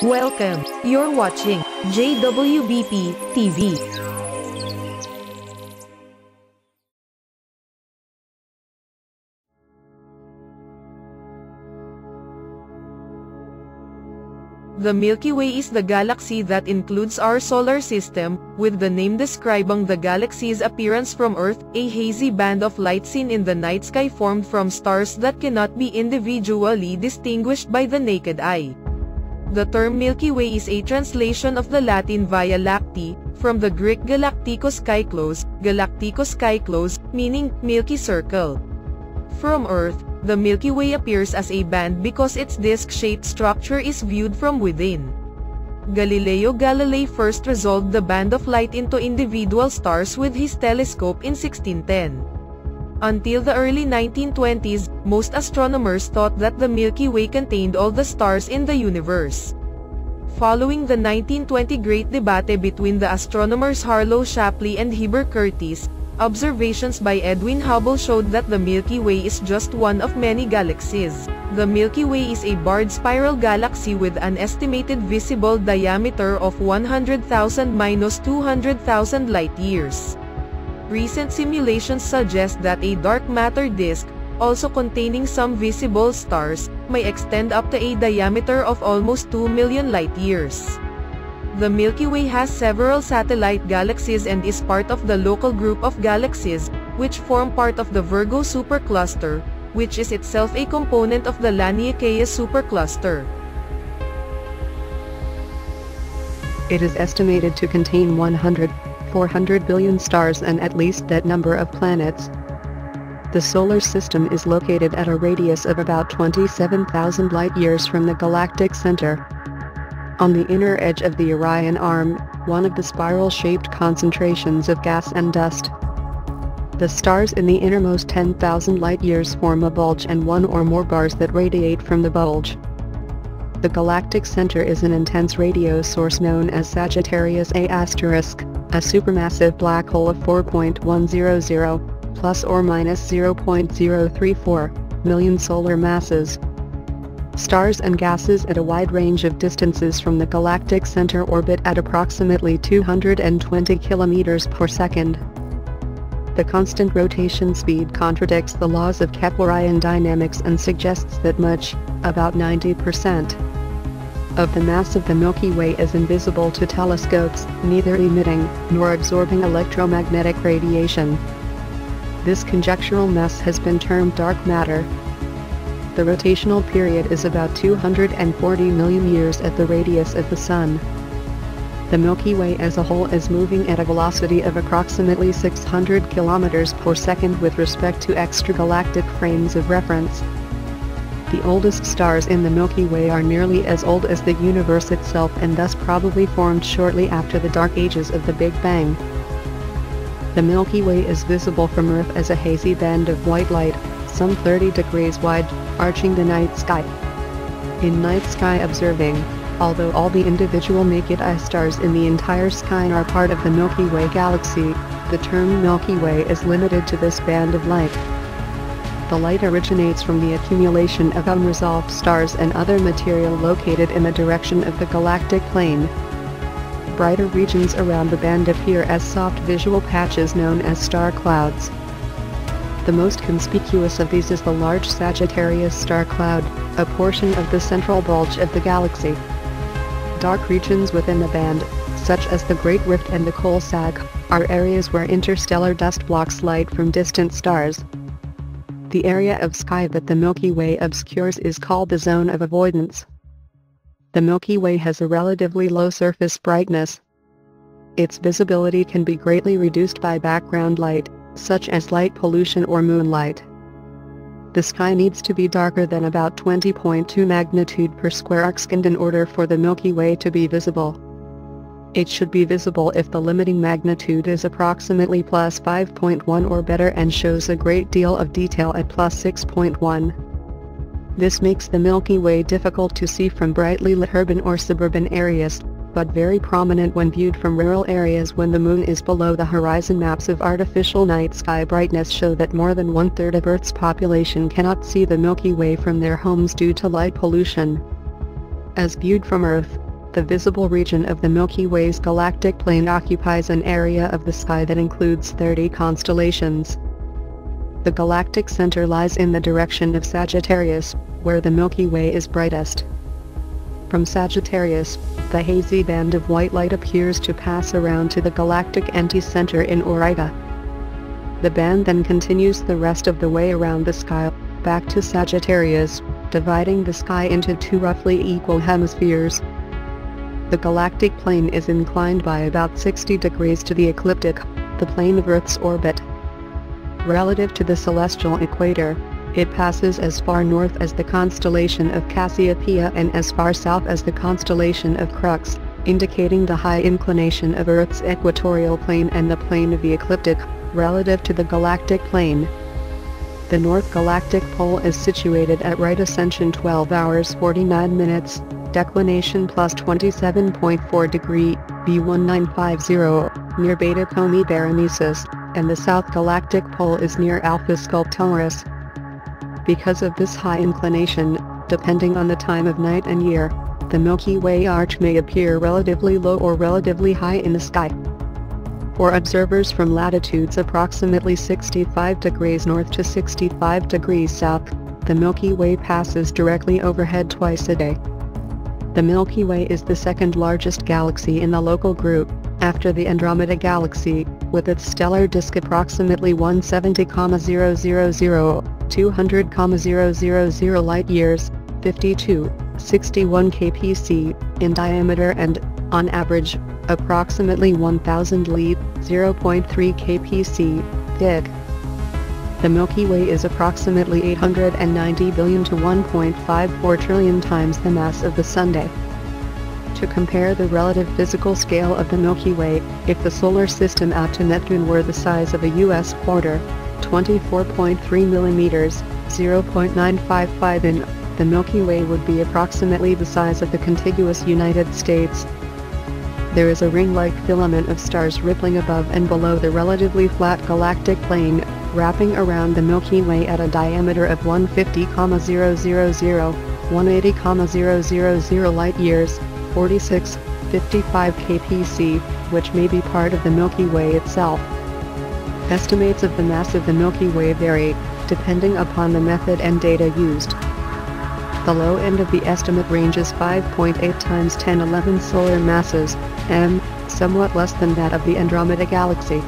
Welcome. You're watching JWBP TV. The Milky Way is the galaxy that includes our solar system, with the name describing the galaxy's appearance from Earth, a hazy band of light seen in the night sky formed from stars that cannot be individually distinguished by the naked eye. The term Milky Way is a translation of the Latin Via Lactea, from the Greek Galactikos Kyklos, Galactikos Kyklos, meaning Milky Circle. From Earth, the Milky Way appears as a band because its disc-shaped structure is viewed from within. Galileo Galilei first resolved the band of light into individual stars with his telescope in 1610. Until the early 1920s, most astronomers thought that the Milky Way contained all the stars in the universe. Following the 1920 Great Debate between the astronomers Harlow Shapley and Heber Curtis, Observations by Edwin Hubble showed that the Milky Way is just one of many galaxies. The Milky Way is a barred spiral galaxy with an estimated visible diameter of 100,000-200,000 light-years. Recent simulations suggest that a dark matter disk, also containing some visible stars, may extend up to a diameter of almost 2 million light-years. The Milky Way has several satellite galaxies and is part of the local group of galaxies, which form part of the Virgo supercluster, which is itself a component of the Laniakea supercluster. It is estimated to contain 100, 400 billion stars and at least that number of planets. The solar system is located at a radius of about 27,000 light-years from the galactic center. On the inner edge of the Orion Arm, one of the spiral-shaped concentrations of gas and dust. The stars in the innermost 10,000 light-years form a bulge and one or more bars that radiate from the bulge. The galactic center is an intense radio source known as Sagittarius A*, a supermassive black hole of 4.100, plus or minus 0.034, million solar masses stars and gases at a wide range of distances from the galactic center orbit at approximately 220 kilometers per second. The constant rotation speed contradicts the laws of Keplerian dynamics and suggests that much, about 90%, of the mass of the Milky Way is invisible to telescopes, neither emitting nor absorbing electromagnetic radiation. This conjectural mass has been termed dark matter, the rotational period is about 240 million years at the radius of the Sun. The Milky Way as a whole is moving at a velocity of approximately 600 kilometers per second with respect to extragalactic frames of reference. The oldest stars in the Milky Way are nearly as old as the universe itself and thus probably formed shortly after the dark ages of the Big Bang. The Milky Way is visible from Earth as a hazy band of white light, some 30 degrees wide, arching the night sky. In night sky observing, although all the individual naked eye stars in the entire sky are part of the Milky Way galaxy, the term Milky Way is limited to this band of light. The light originates from the accumulation of unresolved stars and other material located in the direction of the galactic plane. Brighter regions around the band appear as soft visual patches known as star clouds. The most conspicuous of these is the large Sagittarius star cloud, a portion of the central bulge of the galaxy. Dark regions within the band, such as the Great Rift and the Coalsack, are areas where interstellar dust blocks light from distant stars. The area of sky that the Milky Way obscures is called the zone of avoidance. The Milky Way has a relatively low surface brightness. Its visibility can be greatly reduced by background light, such as light pollution or moonlight. The sky needs to be darker than about 20.2 magnitude per square arcsecond in order for the Milky Way to be visible. It should be visible if the limiting magnitude is approximately plus 5.1 or better and shows a great deal of detail at plus 6.1. This makes the Milky Way difficult to see from brightly lit urban or suburban areas, but very prominent when viewed from rural areas when the moon is below the horizon maps of artificial night sky brightness show that more than one-third of Earth's population cannot see the Milky Way from their homes due to light pollution. As viewed from Earth, The visible region of the Milky Way's galactic plane occupies an area of the sky that includes 30 constellations. The galactic center lies in the direction of Sagittarius, where the Milky Way is brightest. From Sagittarius, the hazy band of white light appears to pass around to the galactic anticenter in Auriga. The band then continues the rest of the way around the sky, back to Sagittarius, dividing the sky into two roughly equal hemispheres. The galactic plane is inclined by about 60 degrees to the ecliptic, the plane of Earth's orbit. Relative to the celestial equator, it passes as far north as the constellation of Cassiopeia and as far south as the constellation of Crux, indicating the high inclination of Earth's equatorial plane and the plane of the ecliptic, relative to the galactic plane. The North Galactic Pole is situated at right ascension 12 hours 49 minutes, declination plus 27.4 degree, B1950, near Beta Comae Berenices, and the South Galactic Pole is near Alpha Sculptoris. Because of this high inclination, depending on the time of night and year, the Milky Way arch may appear relatively low or relatively high in the sky. For observers from latitudes approximately 65 degrees north to 65 degrees south, the Milky Way passes directly overhead twice a day. The Milky Way is the second largest galaxy in the local group, after the Andromeda Galaxy, with its stellar disk approximately 170,000, 200,000 light-years, 52, 61 kpc, in diameter and, on average, approximately 1,000 li, 0.3 kpc, thick. The Milky Way is approximately 890 billion to 1.54 trillion times the mass of the Sunday. To compare the relative physical scale of the Milky Way, if the solar system out to Neptune were the size of a U.S. quarter, 24.3 millimeters, 0.955 in, the Milky Way would be approximately the size of the contiguous United States. There is a ring-like filament of stars rippling above and below the relatively flat galactic plane, wrapping around the Milky Way at a diameter of 150,000, 180,000 light-years, 46, 55 kpc, which may be part of the Milky Way itself. Estimates of the mass of the Milky Way vary, depending upon the method and data used. The low end of the estimate range is 5.8 times 1011 solar masses, m, somewhat less than that of the Andromeda Galaxy.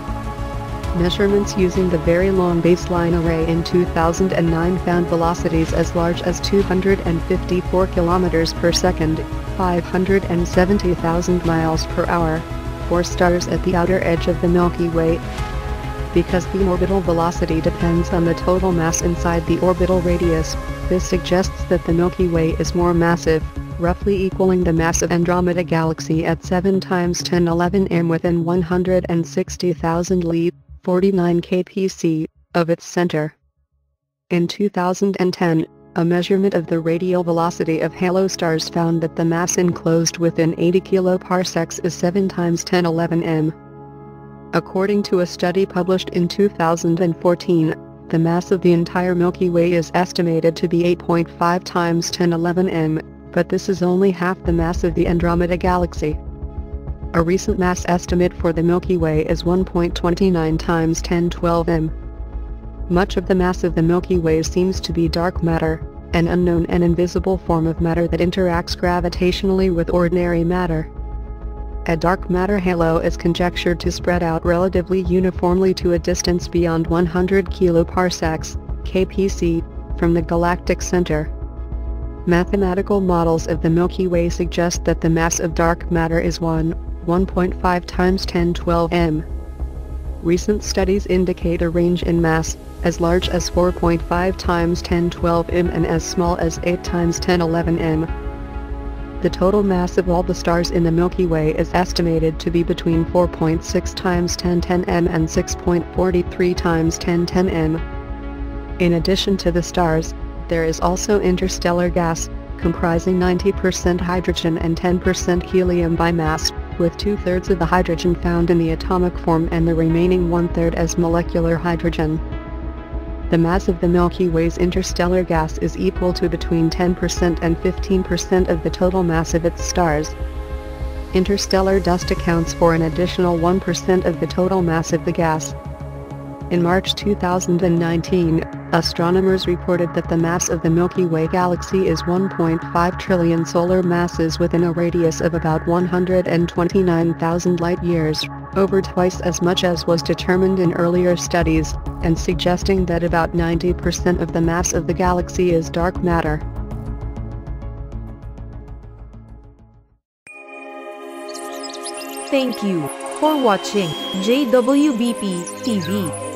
Measurements using the Very Long Baseline Array in 2009 found velocities as large as 254 km per second, 570,000 miles per hour, for stars at the outer edge of the Milky Way, because the orbital velocity depends on the total mass inside the orbital radius, this suggests that the Milky Way is more massive, roughly equaling the mass of Andromeda Galaxy at 7 times 1011 m within 160,000 li, 49 kpc, of its center. In 2010, a measurement of the radial velocity of halo stars found that the mass enclosed within 80 kiloparsecs is 7 times 1011 m. According to a study published in 2014, the mass of the entire Milky Way is estimated to be 8.5 times 1011 m, but this is only half the mass of the Andromeda Galaxy. A recent mass estimate for the Milky Way is 1.29 times 1012 m. Much of the mass of the Milky Way seems to be dark matter, an unknown and invisible form of matter that interacts gravitationally with ordinary matter. A dark matter halo is conjectured to spread out relatively uniformly to a distance beyond 100 kiloparsecs, kpc, from the galactic center. Mathematical models of the Milky Way suggest that the mass of dark matter is 1, 1.5 times 1012 m. Recent studies indicate a range in mass, as large as 4.5 times 1012 m and as small as 8 times 1011 m. The total mass of all the stars in the Milky Way is estimated to be between 4.6 times 1010 m and 6.43 times 1010 m. In addition to the stars, there is also interstellar gas, comprising 90% hydrogen and 10% helium by mass, with two-thirds of the hydrogen found in the atomic form and the remaining one-third as molecular hydrogen. The mass of the Milky Way's interstellar gas is equal to between 10% and 15% of the total mass of its stars. Interstellar dust accounts for an additional 1% of the total mass of the gas. In March 2019, astronomers reported that the mass of the Milky Way galaxy is 1.5 trillion solar masses within a radius of about 129,000 light-years, over twice as much as was determined in earlier studies, and suggesting that about 90% of the mass of the galaxy is dark matter. Thank you for watching JWBP TV.